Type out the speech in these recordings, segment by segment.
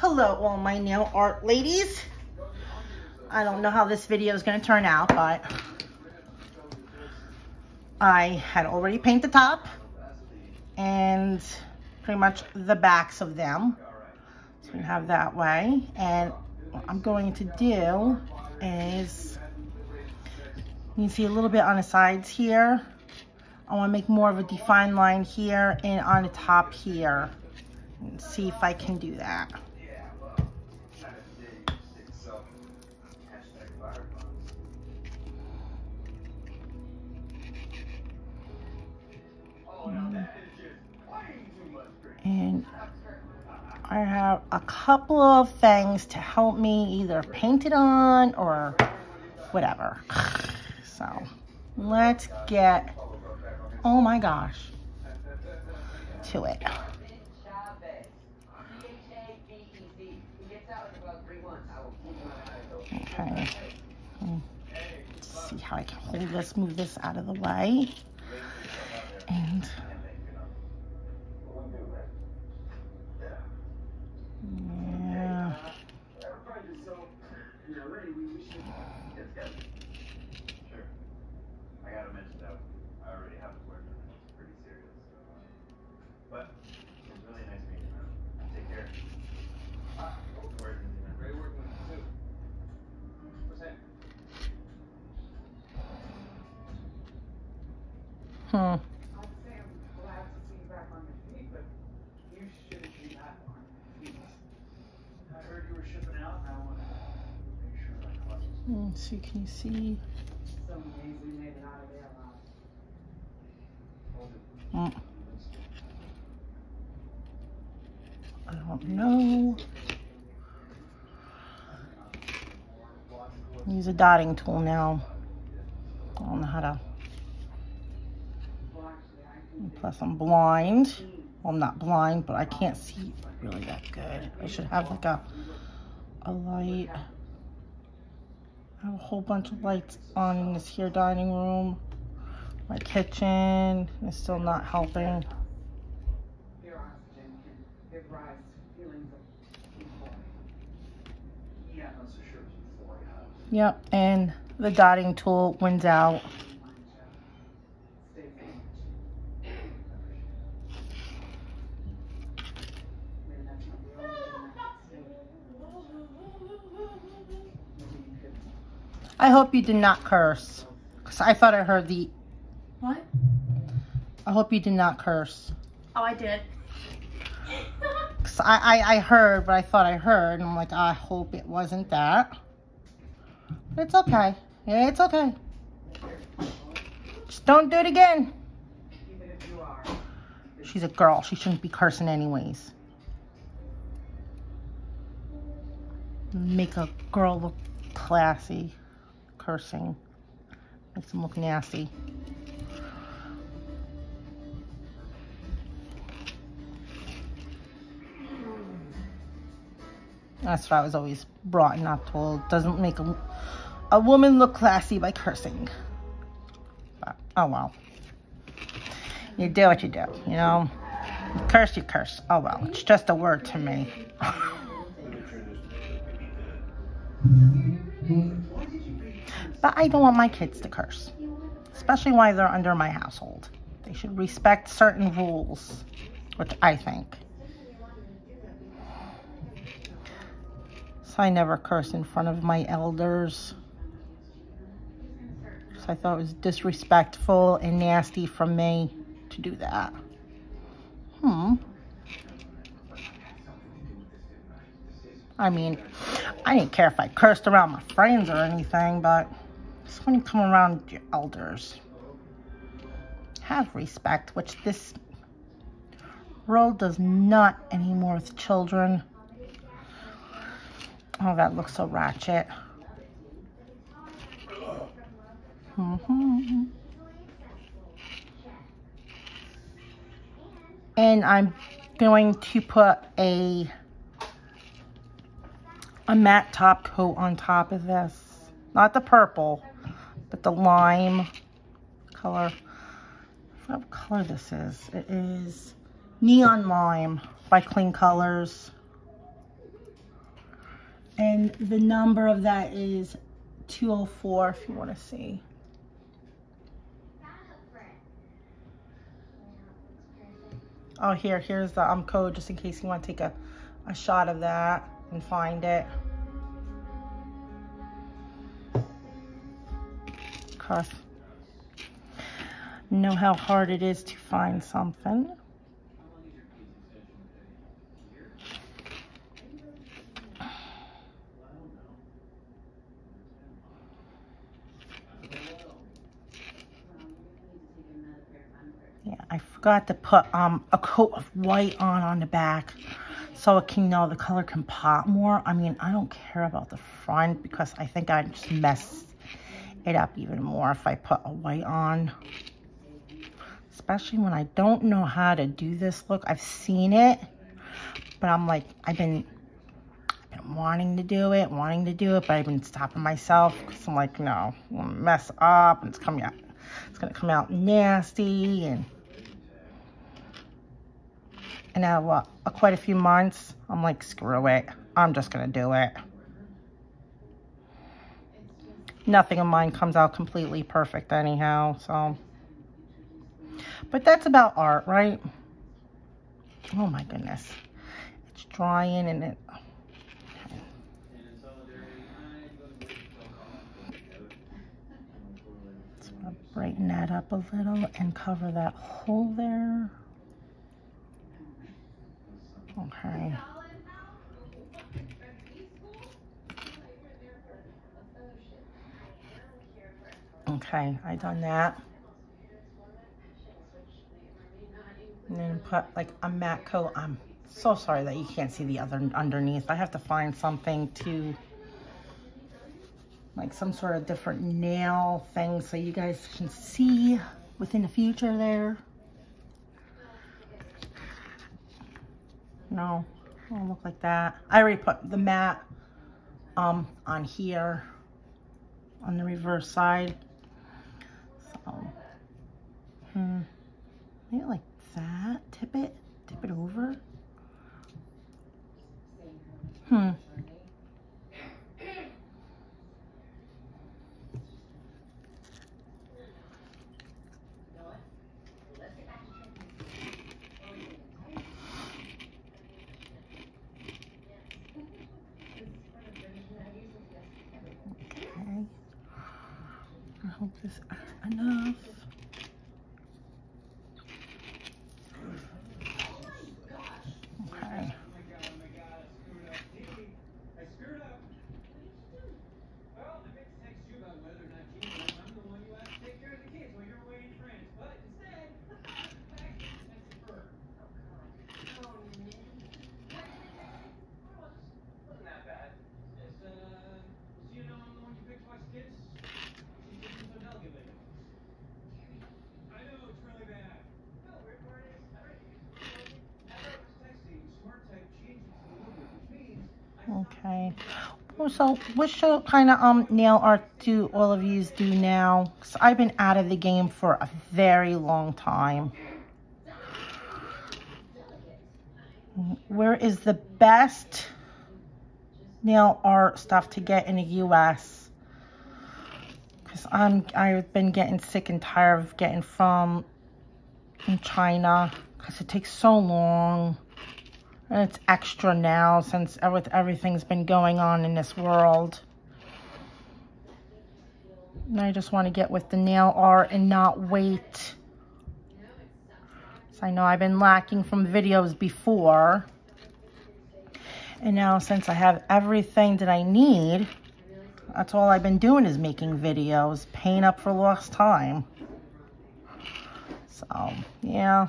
Hello, all my nail art ladies. I don't know how this video is going to turn out, but I had already painted the top and pretty much the backs of them. So we have that way. And what I'm going to do is, you can see a little bit on the sides here. I want to make more of a defined line here and on the top here. And see if I can do that. I have a couple of things to help me either paint it on or whatever. So let's get, oh my gosh, to it. Okay. Let's see how I can hold this, move this out of the way. And yeah. I gotta mention that I already have to work on it. It's pretty serious. But it was really nice meeting you. man. Take care. Ah, working with you, man. Great working with you too. What's that? Hmm. I'd say I'm glad to see you back on your feet, but you shouldn't be back on your feet. I heard you were shipping out, and I wanted to make sure I caught you. Let's see, can you see? Some days we it out now. See, can you see. Mm. I don't know. Use a dotting tool now. I don't know how to. Well, actually, I can Plus, I'm blind. Well, I'm not blind, but I can't see really that good. I should have like a a light. I have a whole bunch of lights on in this here dining room. My kitchen is still not helping. Yep, and the dotting tool wins out. Stay focused. Maybe that's not the only thing I can say. Maybe you could I hope you did not curse. Because I thought I heard the. What? I hope you did not curse. Oh, I did. 'Cause I, I, I heard, but I thought I heard. And I'm like, I hope it wasn't that. But it's okay. Yeah, it's okay. Just don't do it again. even if you are. She's a girl. She shouldn't be cursing anyways. Make a girl look classy. Cursing. Makes them look nasty. That's what I was always brought up told. Doesn't make a, a woman look classy by cursing. But, oh well. You do what you do, you know? You curse, you curse. Oh well, it's just a word to me. but I don't want my kids to curse, especially while they're under my household. They should respect certain rules, which I think. So I never curse in front of my elders. So I thought it was disrespectful and nasty from me to do that. Hmm. I mean, I didn't care if I cursed around my friends or anything, but just when you come around your elders, have respect, which this world does not anymore with children. Oh, that looks so ratchet. hmm And I'm going to put a a matte top coat on top of this. Not the purple, but the lime color. What color this is. It is Neon Lime by Klean Colors. And the number of that is 204 if you want to see. Oh, here, here's the um, code just in case you want to take a, a shot of that and find it. Know how hard it is to find something. Yeah, I forgot to put um, a coat of white on on the back so it can, you know, the color can pop more. I mean, I don't care about the front because I think I just mess it up even more if I put a white on. Especially when I don't know how to do this look. I've seen it, but I'm like, I've been, I've been wanting to do it, wanting to do it, but I've been stopping myself because I'm like, no, I'm mess up and it's coming out, it's gonna come out nasty and and now uh, quite a few months, I'm like, screw it. I'm just gonna do it. Nothing of mine comes out completely perfect anyhow, so. But that's about art, right? Oh my goodness. It's drying and it, so I'll brighten that up a little and cover that hole there. Okay. Okay, I done that. And then put like a matte coat. I'm so sorry that you can't see the other underneath. I have to find something to like some sort of different nail thing so you guys can see within the future there. No, don't look like that. I already put the matte um, on here on the reverse side. Hmm, maybe like that. Tip it, tip it over. Hmm. I hope this is enough. Okay. I screwed up. Well, I meant to text you about whether or not Gina was I'm the one you asked to take care of the kids while you were away in France. But instead, I texted her. Wasn't that bad. It's, uh, so you know I'm the one you picked to watch the kids? She's just been so delicate lately. I know, it's really bad. No, we're, we're, I don't, I was texting, smart type changes to the movement, which means I Okay. Well, so what show kind of um nail art do all of yous do now? 'Cause I've been out of the game for a very long time. Where is the best nail art stuff to get in the U.S.? Because I'm I've been getting sick and tired of getting from in China because it takes so long. And it's extra now since every- everything's been going on in this world. And I just want to get with the nail art and not wait. So I know I've been lacking from videos before. And now since I have everything that I need, that's all I've been doing is making videos, paying up for lost time. So, yeah.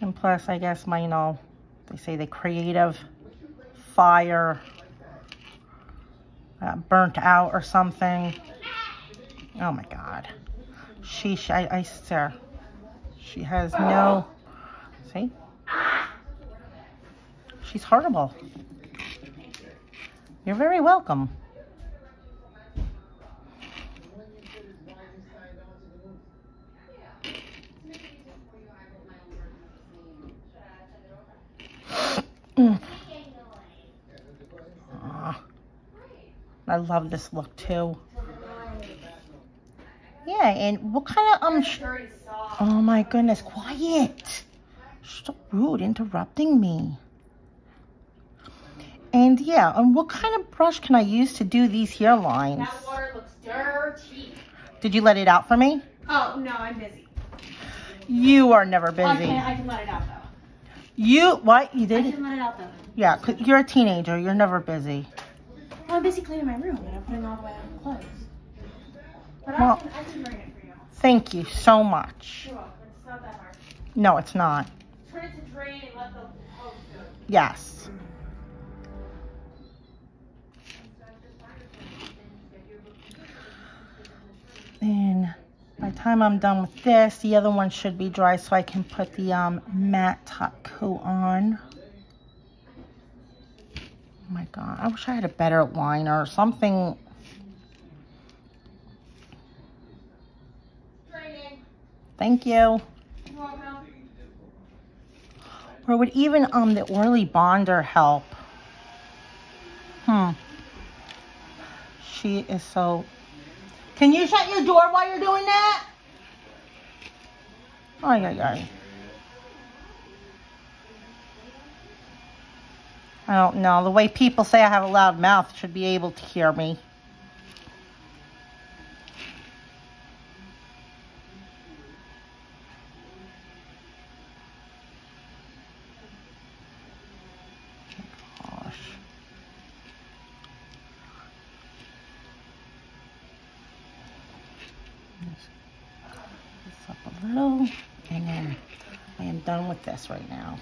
And plus, I guess my, you know, they say the creative fire uh, burnt out or something. Oh my God. She, I, I swear, she has no, see? She's horrible. You're very welcome. Mm. Aw. I love this look too. Yeah, and what kind of um? sh- Very soft. Oh my goodness, quiet! So rude, interrupting me. And yeah, and what kind of brush can I use to do these hairlines? That water looks dirty. Did you let it out for me? Oh, no, I'm busy. You are never busy. Okay, I can let it out though. You what? You I did? can let it out though. Yeah, 'cause you're a teenager. You're never busy. Well, I'm busy cleaning my room and I'm putting all the way out the clothes. But Well- I, can, I can bring it for you. Thank you so much. You're welcome. It's not that hard. No, it's not. Turn it to drain and let the hose go. Yes. And by the time I'm done with this, the other one should be dry so I can put the um, matte top coat on. Oh my god, I wish I had a better liner or something. Thank you. Or would even um the oily bonder help? Hmm. She is so. Can you shut your door while you're doing that? Ay ay ay. I don't know. The way people say I have a loud mouth should be able to hear me. Up a and then I am done with this right now.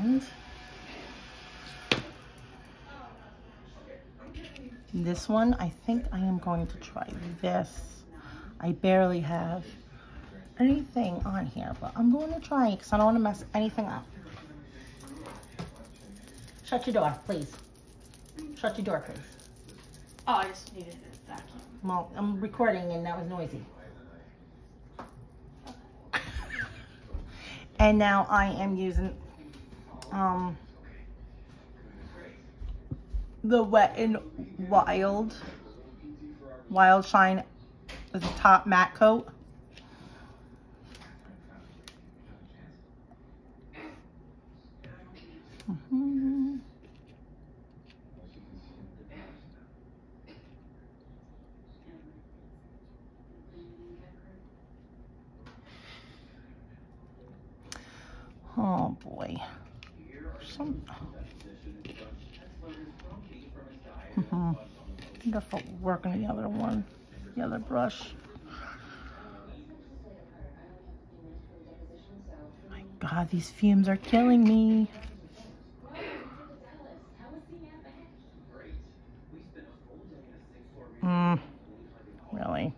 And this one, I think I am going to try this. I barely have anything on here, but I'm going to try it because I don't want to mess anything up. Shut your door, please. Shut your door, please. Oh, I just needed a vacuum. Well, I'm recording and that was noisy. and now I am using um the Wet and Wild Wild Shine a top matte coat. Mhm. Oh boy. Some. Mhm. I think I'll work on the other one, the other brush. My God, these fumes are killing me. Mm, really?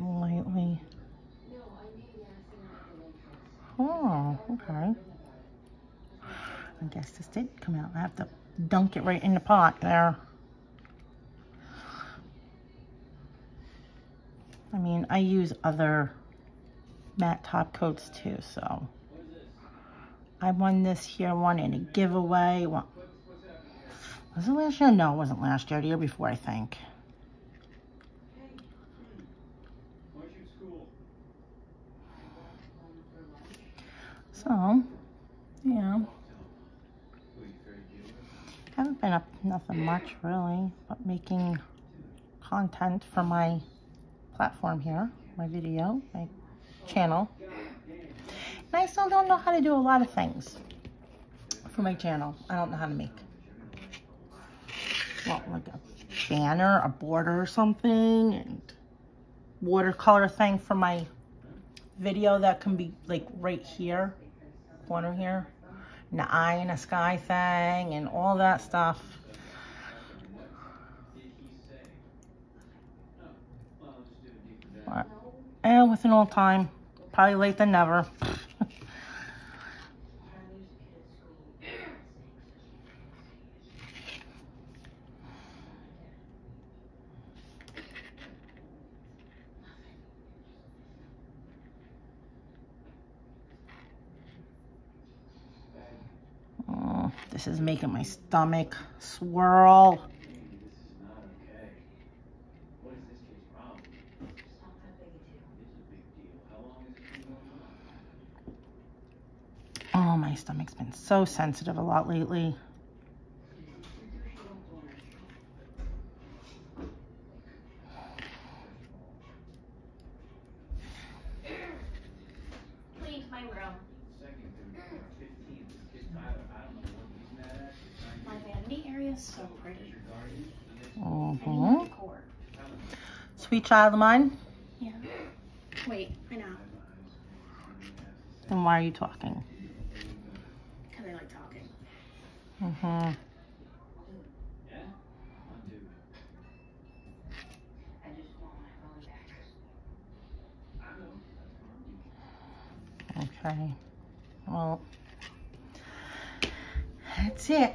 Lightly. Oh, okay. I guess this did come out. I have to dunk it right in the pot there. I mean, I use other matte top coats too, so. I won this here one in a giveaway. Well, was it last year? No, it wasn't last year. The year before, I think. So, yeah. Haven't been up nothing much really, but making content for my platform here, my video, my channel. And I still don't know how to do a lot of things for my channel. I don't know how to make. Well, like a banner, a border or something, and watercolor thing for my video that can be like right here, corner here. An eye in the sky thing and all that stuff. But, and with an old time, probably late than never. This is making my stomach swirl. Oh, my stomach's been so sensitive a lot lately. Cleaned my room. Vanity area is so pretty. I hmm. Sweet child of mine, Yeah. Wait, I know. then why are you talking? Because I like talking. hmm Yeah? On to I just want my phone back. I know. That's fine. Okay. Well, that's it.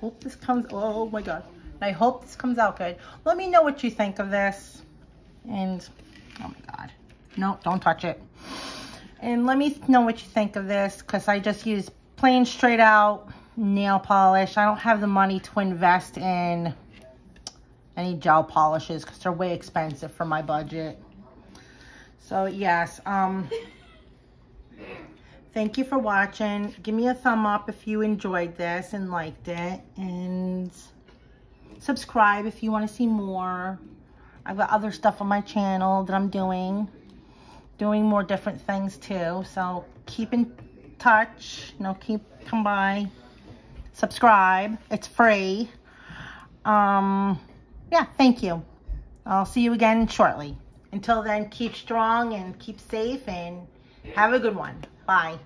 Hope this comes, oh my God. I hope this comes out good. Let me know what you think of this. And, oh my God. No, don't touch it. And let me know what you think of this because I just use plain straight out nail polish. I don't have the money to invest in any gel polishes because they're way expensive for my budget. So yes, um, thank you for watching. Give me a thumb up if you enjoyed this and liked it. And subscribe if you want to see more. I've got other stuff on my channel that I'm doing. Doing more different things too. So keep in touch. You know, keep, come by. Subscribe. It's free. Um, yeah, thank you. I'll see you again shortly. Until then, keep strong and keep safe and have a good one. Bye.